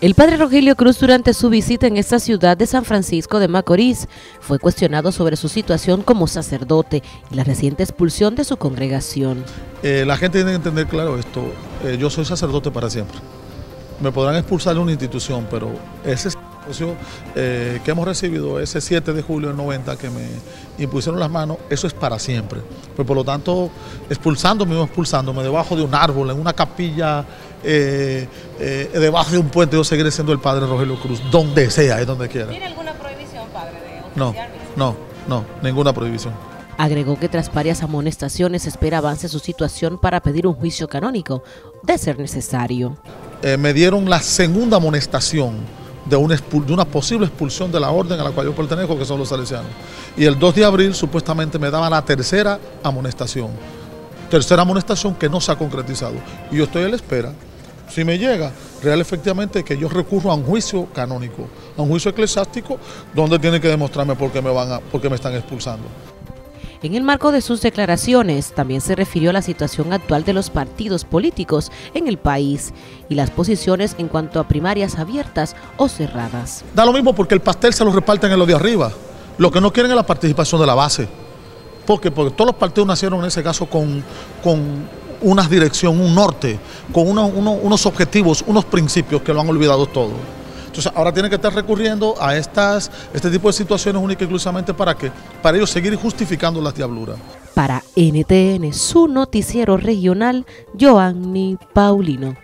El padre Rogelio Cruz durante su visita en esta ciudad de San Francisco de Macorís fue cuestionado sobre su situación como sacerdote y la reciente expulsión de su congregación. Eh, la gente tiene que entender claro esto, eh, yo soy sacerdote para siempre. Me podrán expulsar de una institución, pero ese eh, que hemos recibido ese 7 de julio del 90 que me impusieron las manos, eso es para siempre. Pues por lo tanto, expulsándome o expulsándome debajo de un árbol, en una capilla, eh, eh, debajo de un puente, yo seguiré siendo el padre Rogelio Cruz, donde sea, es donde quiera. ¿Tiene alguna prohibición, padre? De no, no, no, ninguna prohibición. Agregó que tras varias amonestaciones espera avance su situación para pedir un juicio canónico, de ser necesario. me dieron la segunda amonestación de una, de una, posible expulsión de la orden a la cual yo pertenezco, que son los salesianos. Y el 2 de abril supuestamente me daban la tercera amonestación. Tercera amonestación que no se ha concretizado. Y yo estoy a la espera. Si me llega, real efectivamente que yo recurro a un juicio canónico, a un juicio eclesiástico, donde tienen que demostrarme por qué me, van a, por qué me están expulsando. En el marco de sus declaraciones, también se refirió a la situación actual de los partidos políticos en el país y las posiciones en cuanto a primarias abiertas o cerradas. Da lo mismo porque el pastel se lo reparten en lo de arriba. Lo que no quieren es la participación de la base. ¿Por qué? Porque todos los partidos nacieron en ese caso con, con una dirección, un norte, con unos objetivos, unos principios que lo han olvidado todo. Entonces ahora tienen que estar recurriendo a estas, este tipo de situaciones únicas exclusivamente para que para ellos seguir justificando las diabluras. Para NTN, su noticiero regional, Joanny Paulino.